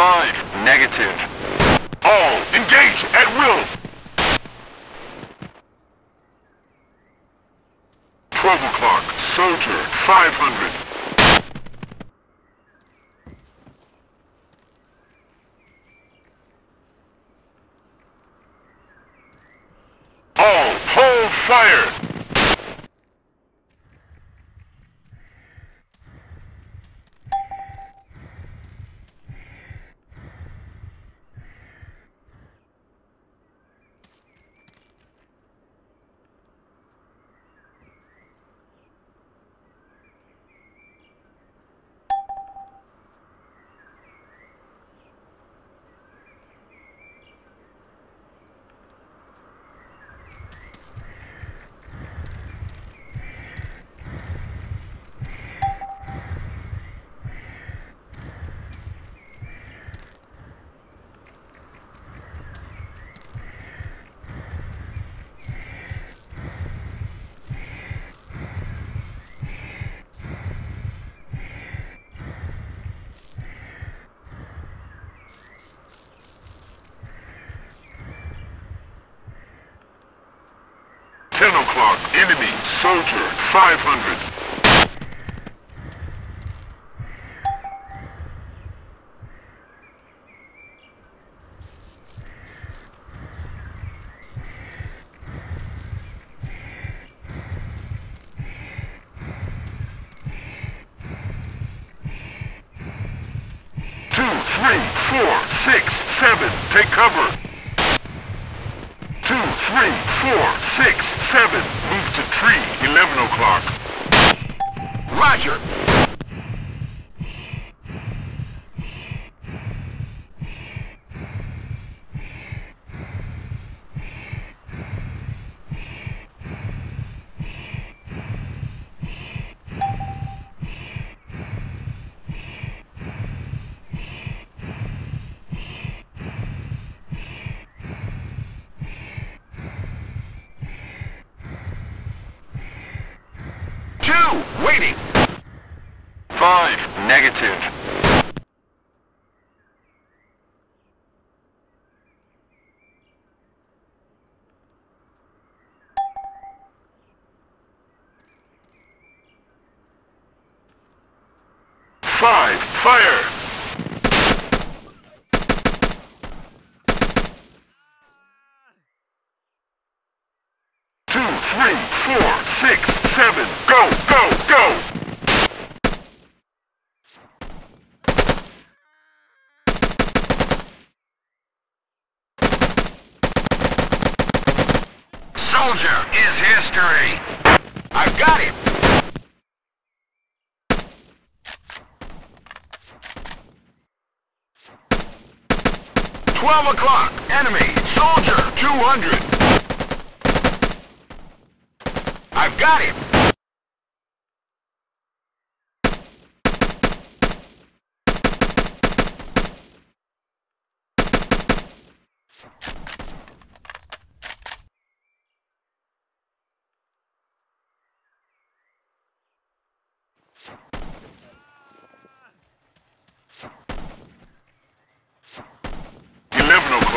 Five, negative. All, engage at will. 12 o'clock, soldier, 500. All, hold fire! O'clock, enemy, soldier, 500. Two, three, four, six, seven, take cover. Two, three, four, six, seven. Move to tree, 11 o'clock. Roger. Two, waiting. Five, negative. Five, fire. Two, three, four, six, seven. Go, go, go. Soldier is history. I've got him. Twelve o'clock. Enemy. Soldier. Two hundred. I've got him.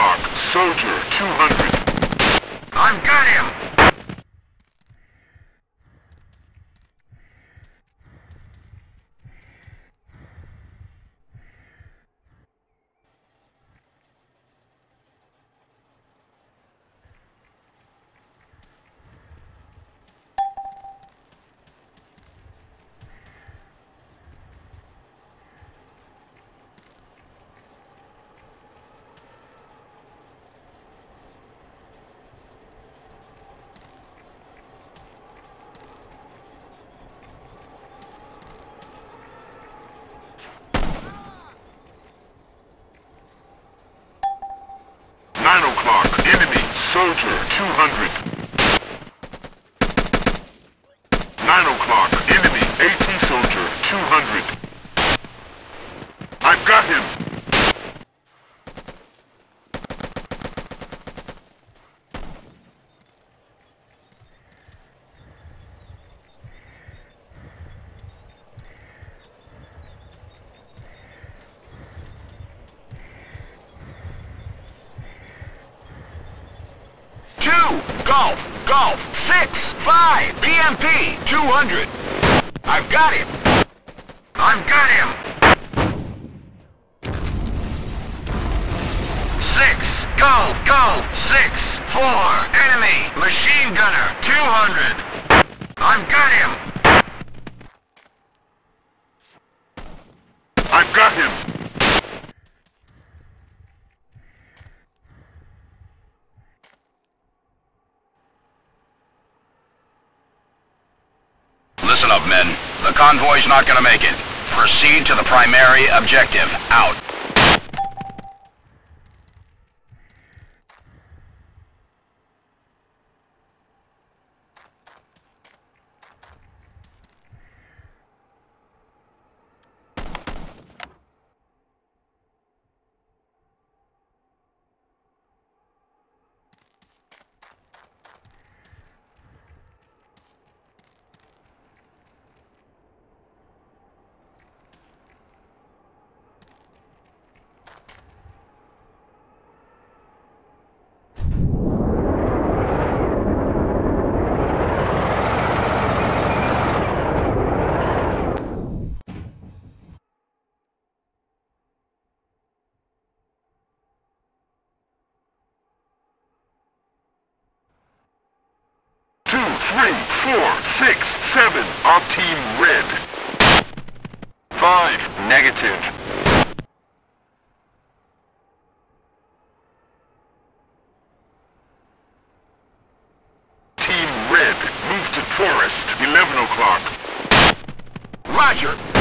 O'clock, soldier, 200. I've got him. Nine o'clock, enemy, soldier, 200. Nine o'clock, enemy, AT soldier, 200. I've got him. Golf, golf, six, five, BMP, 200. I've got him. I've got him. Six, go, go, six, four, enemy, machine gunner, 200. I've got him. I've got him. Up, men. The convoy's not gonna make it. Proceed to the primary objective. Out. Two, three, four, six, seven. Our team red. Five, negative. Team red. Move to forest. 11 o'clock. Roger.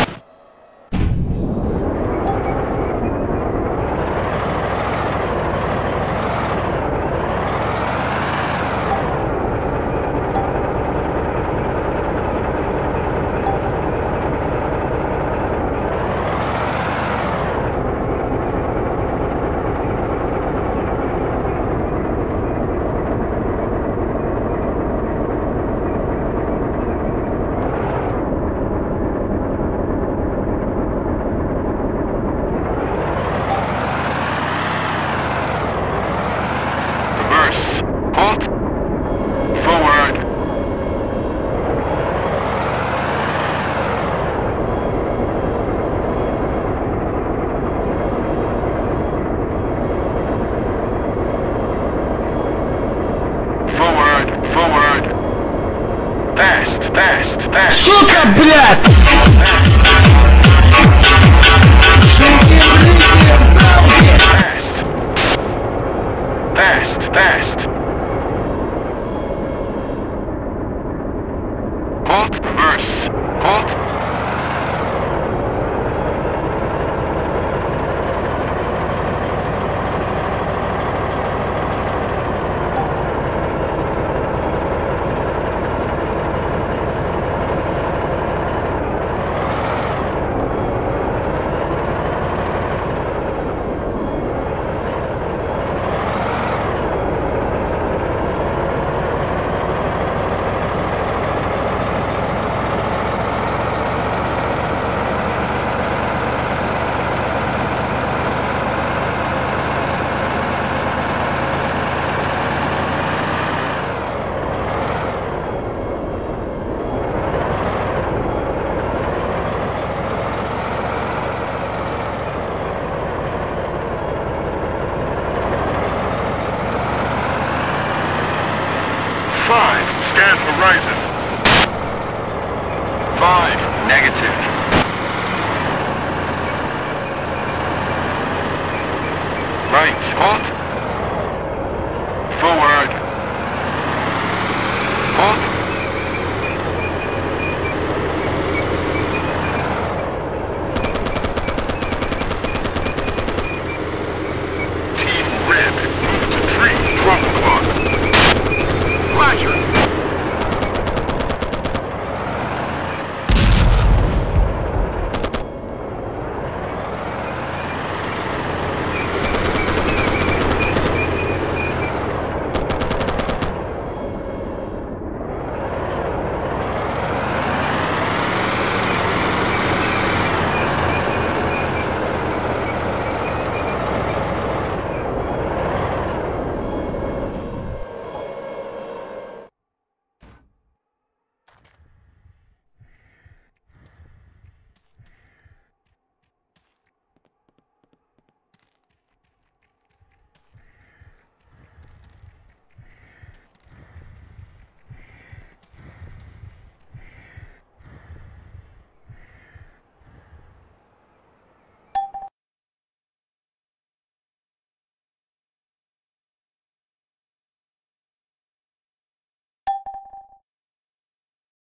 Five. Scan horizon. Five, negative. Right, halt.